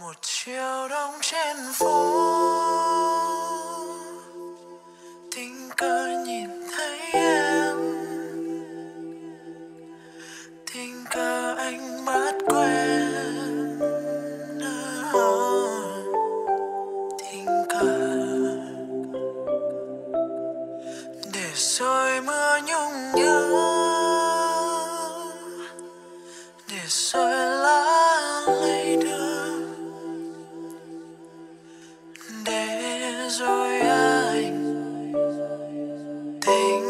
một chiều đông trên phố. Tình cờ nhìn thấy em. Tình cờ anh bắt quen tình cờ. Để rồi mưa nhung nhớ. Để rồi rồi anh. Tình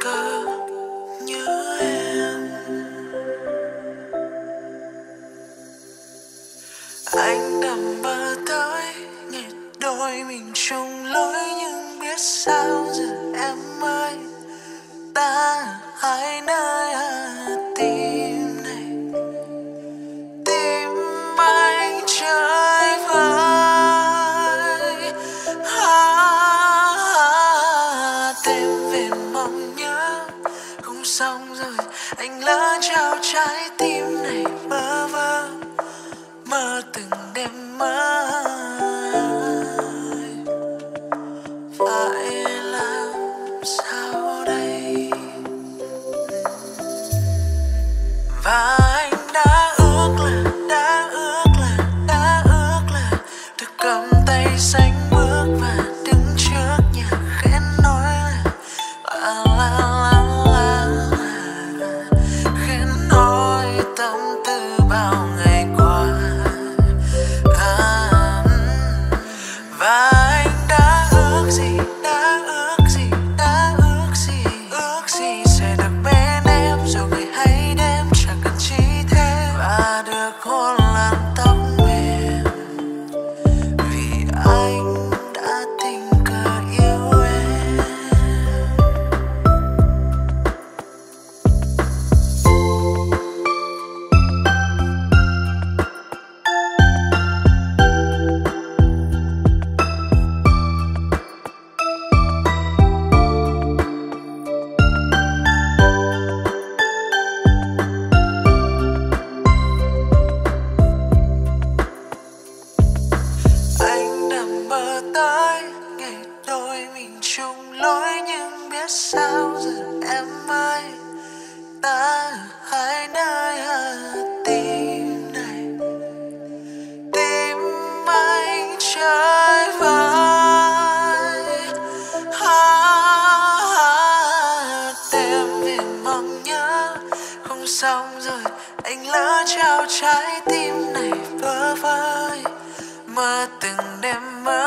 cờ nhớ em. Anh nằm mơ tới ngày đôi mình chung lối nhưng biết sao giờ em ơi ta hai nơi. anh lỡ trao trái tim này bơ vơ mơ từng đêm mơ rồi anh lỡ trao trái tim này vỡ vơi mơ từng đêm mơ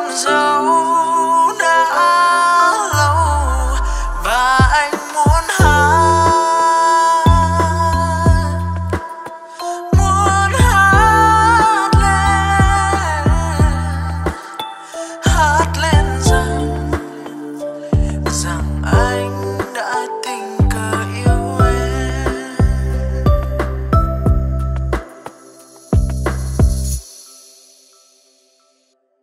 comes up.